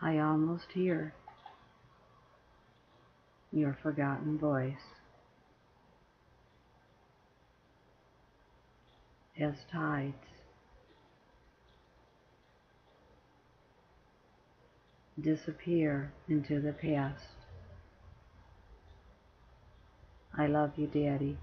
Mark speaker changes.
Speaker 1: I almost hear your forgotten voice as tides disappear into the past. I love you, Daddy.